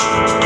you